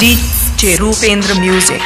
DJ Rupendra Music.